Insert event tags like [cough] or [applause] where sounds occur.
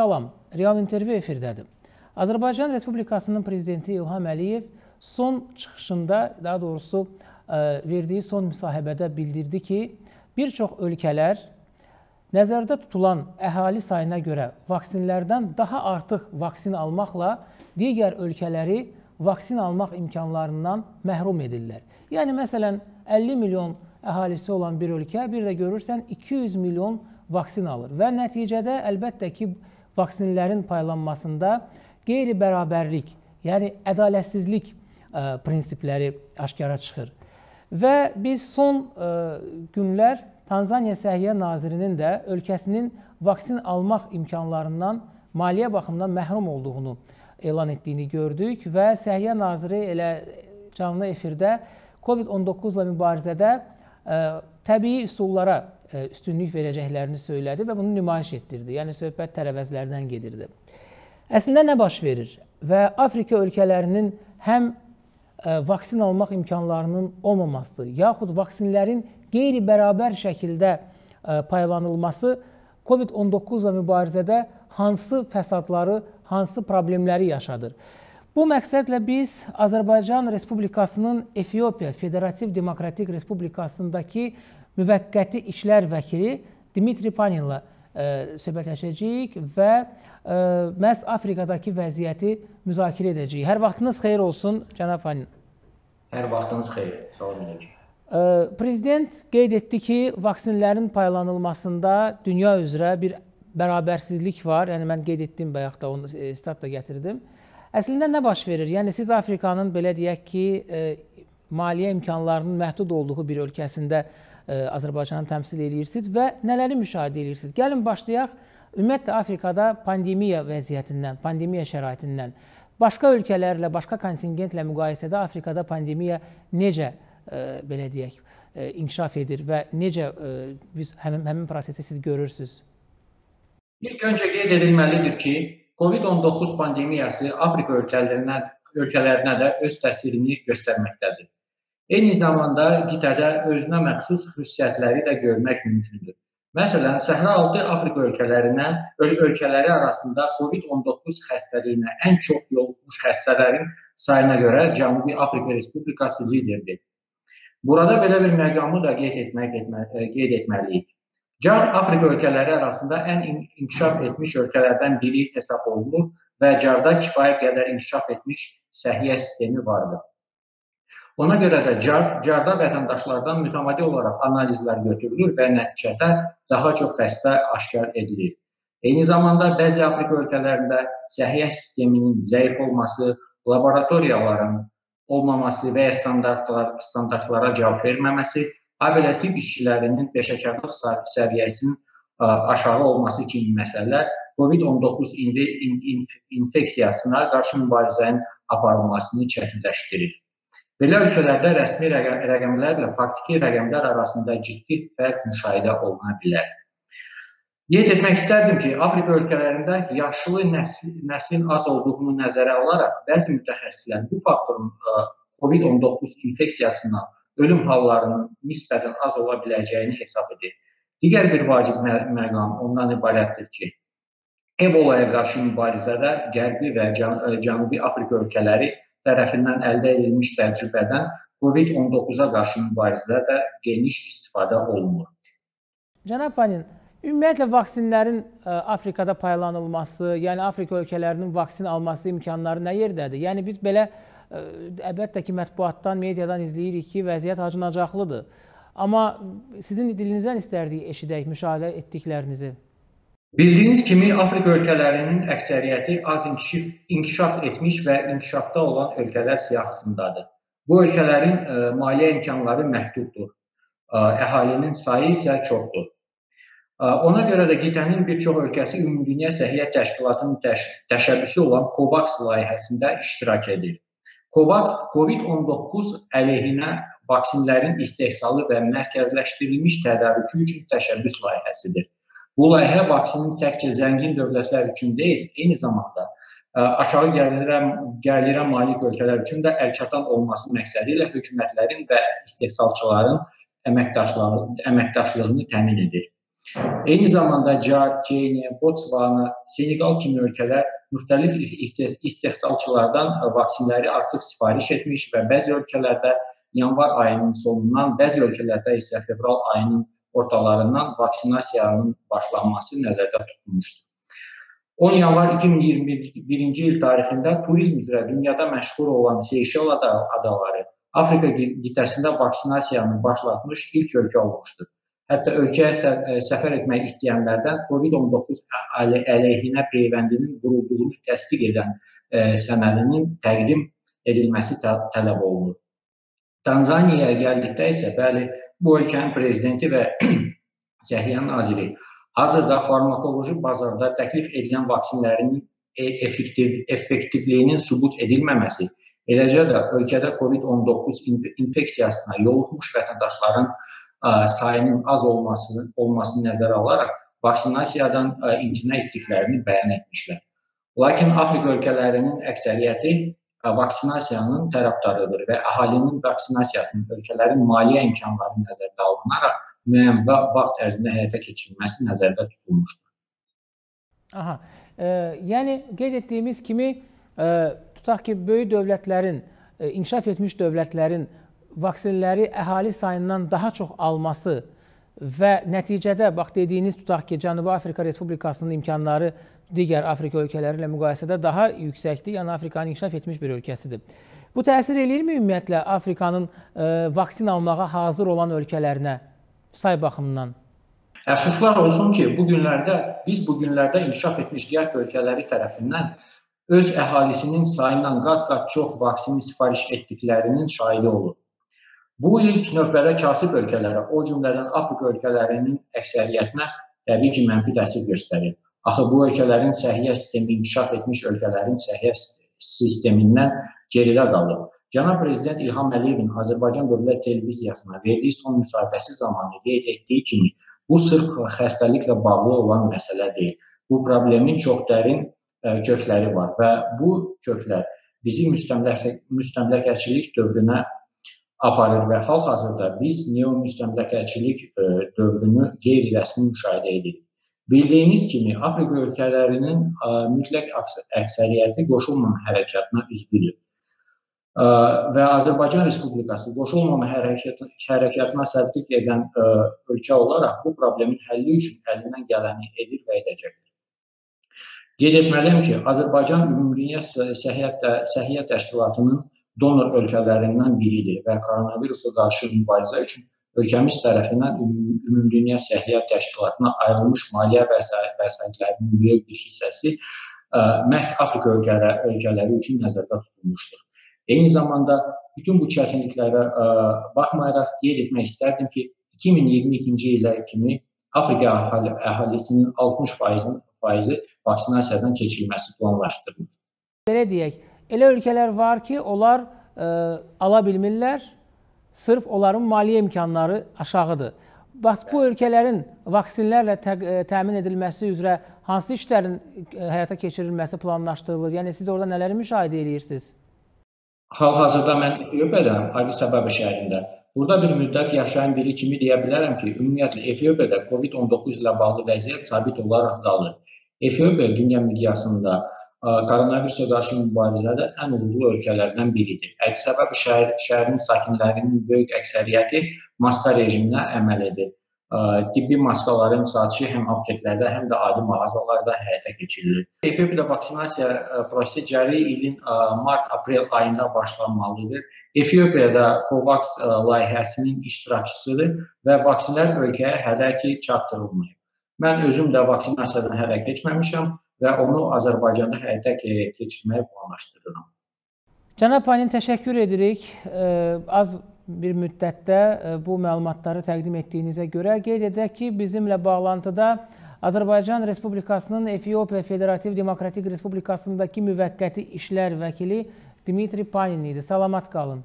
Salam, Real intervyu efirdədir. Azərbaycan Respublikasının prezidenti İlham Əliyev son çıxışında, daha doğrusu e, verdiyi son müsahibədə bildirdi ki, bir çox ölkələr nəzərdə tutulan əhali sayına görə vaksinlərdən daha artıq vaksin almaqla digər ölkələri vaksin almaq imkanlarından məhrum edirlər. Yəni, məsələn, 50 milyon əhalisi olan bir ölkə bir də görürsən 200 milyon vaksin alır və nəticədə əlbəttə ki, vaksinlərin paylanmasında qeyri-bərabərlik, yəni ədalətsizlik e, prinsipləri aşkara çıxır. Və biz son e, günlər Tanzaniya Səhiyyə Nazirinin də ölkəsinin vaksin almaq imkanlarından maliyyə baxımından məhrum olduğunu elan etdiyini gördük və Səhiyyə Naziri elə canlı efirdə COVID-19 ilə mübarizədə e, təbii üsullara ə, üstünlük verəcəklərini söylədi və bunu nümayiş etdirdi. Yəni söhbət tərəvəzlərdən gedirdi. Əslində nə baş verir? Və Afrika ölkələrinin həm e, vaksin almaq imkanlarının olmaması, yaxud vaksinlərin qeyri-bərabər şəkildə e, paylanılması COVID-19 ilə mübarizədə hansı fəsadları, hansı problemləri yaşadır? Bu məqsədlə biz Azərbaycan Respublikasının Efiopiya Federativ Demokratik Respublikasındakı müvəqqəti işlər vəkili Dimitri Paninlə söhbətləşəcəyik və ə, məhz Afrikadakı vəziyyəti müzakirə edəcəyik. Hər vaxtınız xeyir olsun, cənab Hanin. Hər vaxtınız xeyir. Salam əleykum. Prezident qeyd etdi ki, vaksinlərin paylanılmasında dünya üzrə bir bərabərsizlik var. Yəni mən qeyd etdim bayaq da onu e, stat da gətirdim. Əslində nə baş verir? Yəni siz Afrikanın belə deyək ki, e, maliyyə imkanlarının məhdud olduğu bir ölkəsində Azərbaycanı təmsil edirsiniz və nələri müşahidə edirsiniz? Gəlin başlayaq ümumiyyətlə Afrikada pandemiya vəziyyətindən, pandemiya şəraitindən, başqa ölkələrlə, başqa kontingentlə müqayisədə Afrikada pandemiya necə belə deyək, inkişaf edir və necə biz həmin həmin prosesi siz görürsüz? İlk öncə qeyd edilməlidir ki, COVID-19 pandemiyası Afrika ölkələrinə ölkələrinə də öz təsirini göstərməkdədir. Eyni zamanda qitədə özünə məxsus xüsusiyyətləri də görmək mümkündür. Məsələn, Səhra-altı Afrika ölkələrinə, öl ölkələri arasında COVID-19 xəstəliyinə ən çox yoluxmuş xəstələrin sayına görə Cənubi Afrika Respublikası liderdir. Burada belə bir məqamı da qeyd etmək etmə, e, qeyd etməliyik. CAR Afrika ölkələri arasında ən inkişaf etmiş ölkələrdən biri hesab olunur və CAR-da kifayət qədər inkişaf etmiş səhiyyə sistemi vardır. Ona görə də CAR-da vətəndaşlardan mütəmadi olaraq analizlər götürülür və nəticədə daha çox xəstə aşkar edilir. Eyni zamanda bəzi Afrika ölkələrində səhiyyə sisteminin zəif olması, laboratoriyaların olmaması və ya standartlar, standartlara cavab verməməsi, habelə tibb işçilərinin peşəkarlıq səviyyəsinin aşağı olması kimi məsələlər COVID-19 infeksiyasına qarşı mübarizənin aparılmasını çətinləşdirir. Belə ölkələrdə rəsmi rəqəmlərlə faktiki rəqəmlər arasında ciddi fərq müşahidə oluna bilər. Qeyd etmək istərdim ki, Afrika ölkələrində yaşlı nəsil, nəslin az olduğunu nəzərə alaraq bəzi mütəxəssislər bu faktorun COVID-19 infeksiyasından ölüm hallarının nisbətən az ola biləcəyini hesab edir. Digər bir vacib mə məqam ondan ibarətdir ki, Ebolaya qarşı mübarizədə Qərbi və Cənubi Afrika ölkələri tərəfindən əldə edilmiş təcrübədən COVID-19-a qarşı mübarizədə də geniş istifadə olunur. Cənab Panin, ümumiyyətlə vaksinlərin e, Afrikada paylanılması, yəni Afrika ölkələrinin vaksin alması imkanları nə yerdədir? Yəni biz belə e, əlbəttə ki, mətbuatdan, mediadan izləyirik ki, vəziyyət acınacaqlıdır. Amma sizin dilinizdən istərdik eşidək, müşahidə etdiklərinizi. Bildiyiniz kimi, Afrika ölkələrinin əksəriyyəti az inkişaf, etmiş və inkişafda olan ölkələr siyahısındadır. Bu ölkələrin e, maliyyə imkanları məhduddur. Ə, əhalinin sayı isə çoxdur. Ə, ona görə də qitənin bir çox ölkəsi Ümumdünya Səhiyyə Təşkilatının təş təşəbbüsü olan COVAX layihəsində iştirak edir. COVAX COVID-19 əleyhinə vaksinlərin istehsalı və mərkəzləşdirilmiş tədarükü üçün təşəbbüs layihəsidir. Bu layihə vaksinin təkcə zəngin dövlətlər üçün deyil, eyni zamanda ə, aşağı gəlirə, gəlirə malik ölkələr üçün də əlçatan olması məqsədi ilə hökumətlərin və istehsalçıların əməkdaşlığı, əməkdaşlığını təmin edir. Eyni zamanda Cad, Keniya, Botsvana, Senegal kimi ölkələr müxtəlif istehsalçılardan vaksinləri artıq sifariş etmiş və bəzi ölkələrdə yanvar ayının sonundan, bəzi ölkələrdə isə fevral ayının ortalarından vaksinasiyanın başlanması nəzərdə tutulmuşdur. 10 yanvar 2021-ci il tarixində turizm üzrə dünyada məşhur olan Seyşel adaları Afrika qitəsində vaksinasiyanı başlatmış ilk ölkə olmuşdur. Hətta ölkəyə səfər etmək istəyənlərdən COVID-19 əleyhinə peyvəndinin vurulduğunu təsdiq edən sənədinin təqdim edilməsi tələb olunur. Tanzaniyaya gəldikdə isə bəli, bu ölkənin prezidenti və [clears throat] Səhiyyə naziri hazırda farmakoloji bazarda təklif edilən vaksinlərin effektiv, effektivliyinin sübut edilməməsi, eləcə də ölkədə COVID-19 infeksiyasına yoluxmuş vətəndaşların sayının az olması, olmasını nəzərə alaraq vaksinasiyadan imtina etdiklərini bəyan etmişlər. Lakin Afrika ölkələrinin əksəriyyəti vaksinasiyanın tərəfdarıdır və əhalinin vaksinasiyasının ölkələrin maliyyə imkanları nəzərdə alınaraq müəyyən vaxt ərzində həyata keçirilməsi nəzərdə tutulmuşdur. Aha. E, yəni qeyd etdiyimiz kimi e, tutaq ki, böyük dövlətlərin, e, inkişaf etmiş dövlətlərin vaksinləri əhali sayından daha çox alması və nəticədə bax dediyiniz tutaq ki, Cənubi Afrika Respublikasının imkanları digər Afrika ölkələri ilə müqayisədə daha yüksəkdir. Yəni Afrikanın inkişaf etmiş bir ölkəsidir. Bu təsir eləyirmi ümumiyyətlə Afrikanın ə, e, vaksin almağa hazır olan ölkələrinə say baxımından? Əfsuslar olsun ki, bu günlərdə biz bu günlərdə inkişaf etmiş qərb ölkələri tərəfindən öz əhalisinin sayından qat-qat çox vaksini sifariş etdiklərinin şahidi olub. Bu ilk növbədə kasıb ölkələrə, o cümlədən Afrika ölkələrinin əksəriyyətinə təbii ki, mənfi təsir göstərir. Axı bu ölkələrin səhiyyə sistemi inkişaf etmiş ölkələrin səhiyyə sistemindən geridə qalır. Cənab Prezident İlham Əliyevin Azərbaycan Dövlət Televiziyasına verdiyi son müsahibəsi zamanı qeyd etdiyi kimi, bu sırf xəstəliklə bağlı olan məsələ deyil. Bu problemin çox dərin ə, kökləri var və bu köklər bizi müstəmləkə, müstəmləkəçilik dövrünə aparır və hal-hazırda biz neomüstəmləkəçilik e, dövrünü qeyri-rəsmi müşahidə edirik. Bildiyiniz kimi, Afrika ölkələrinin e, mütləq əksəriyyəti qoşulmama hərəkatına üzvüdür. Ə, e, və Azərbaycan Respublikası qoşulmama hərəkatına sədrlik edən ölkə olaraq bu problemin həlli üçün əlindən gələni edir və edəcəkdir. Qeyd etməliyəm ki, Azərbaycan Ümumdünya Səhiyyə Təşkilatının donor ölkələrindən biridir və koronavirusla qarşı mübarizə üçün ölkəmiz tərəfindən Ümumdünya Səhiyyə Təşkilatına ayrılmış maliyyə vəsaitlərinin böyük bir hissəsi ə, məhz Afrika ölkələri, ölkələri üçün nəzərdə tutulmuşdur. Eyni zamanda bütün bu çətinliklərə ə, baxmayaraq qeyd etmək istərdim ki, 2022-ci ilə kimi Afrika əhali, əhalisinin 60%-in faizi vaksinasiyadan keçirilməsi planlaşdırılır. Belə deyək, Elə ölkələr var ki, onlar e, ala bilmirlər, sırf onların maliyyə imkanları aşağıdır. Bax bu ölkələrin vaksinlərlə tə, e, təmin edilməsi üzrə hansı işlərin e, həyata keçirilməsi planlaşdırılır? Yəni siz orada nələri müşahidə edirsiniz? Hal-hazırda mən Efiopiyadayam, Addis Ababa şəhərində. Burada bir müddət yaşayan biri kimi deyə bilərəm ki, ümumiyyətlə Efiopiyada COVID-19 ilə bağlı vəziyyət sabit olaraq qalır. Efiopiya dünya miqyasında koronavirusla qarşı mübarizədə ən uğurlu ölkələrdən biridir. Əks səbəb şəhər, şəhərin sakinlərinin böyük əksəriyyəti maska rejiminə əməl edir. Tibbi maskaların satışı həm apteklərdə, həm də adi mağazalarda həyata keçirilir. Efiopiyada vaksinasiya prosesi cari ilin mart-aprel ayında başlanmalıdır. Efiopiyada COVAX layihəsinin iştirakçısıdır və vaksinlər ölkəyə hələ ki çatdırılmayıb. Mən özüm də vaksinasiyadan hələ keçməmişəm və onu Azərbaycanda həyata keçirməyi planlaşdırıram. Cənab Panin, təşəkkür edirik. Az bir müddətdə bu məlumatları təqdim etdiyinizə görə qeyd edək ki, bizimlə bağlantıda Azərbaycan Respublikasının Efiopiya Federativ Demokratik Respublikasındakı müvəqqəti işlər vəkili Dimitri Panin idi. Salamat qalın.